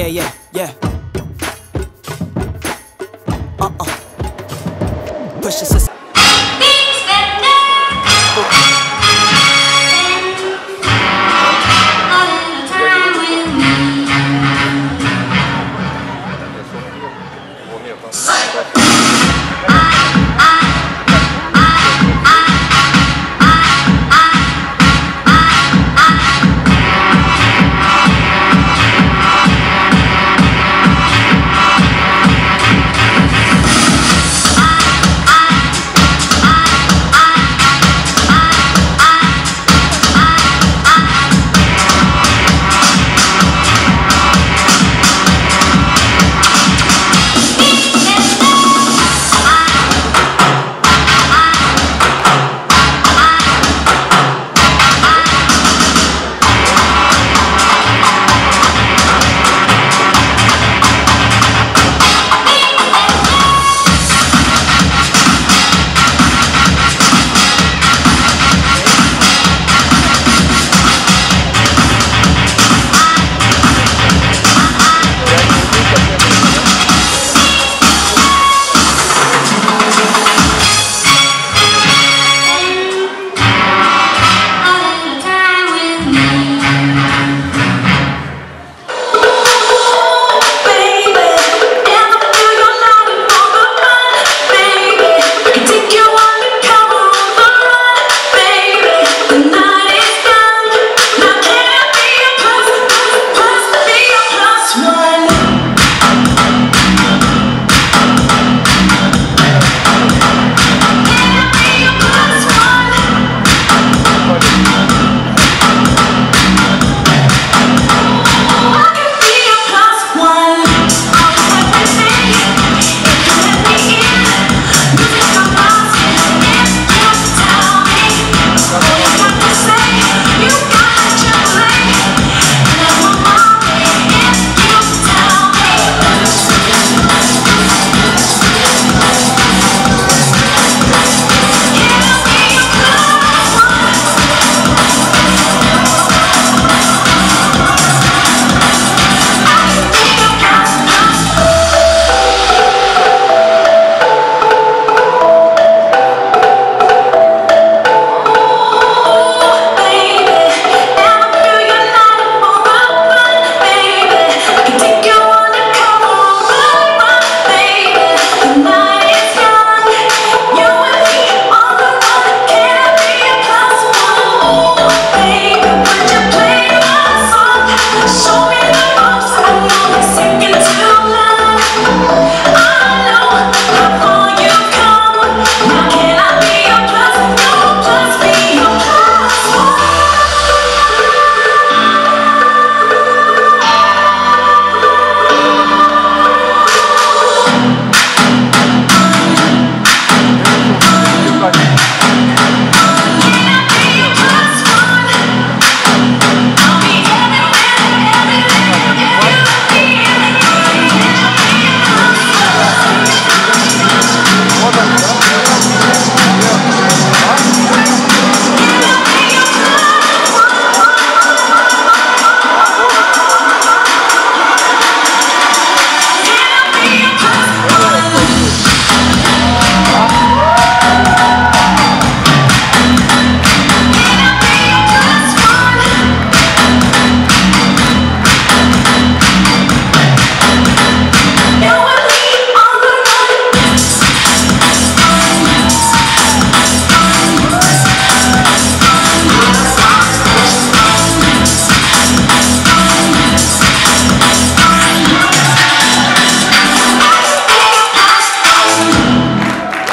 Yeah, yeah, yeah. Uh uh. Push it,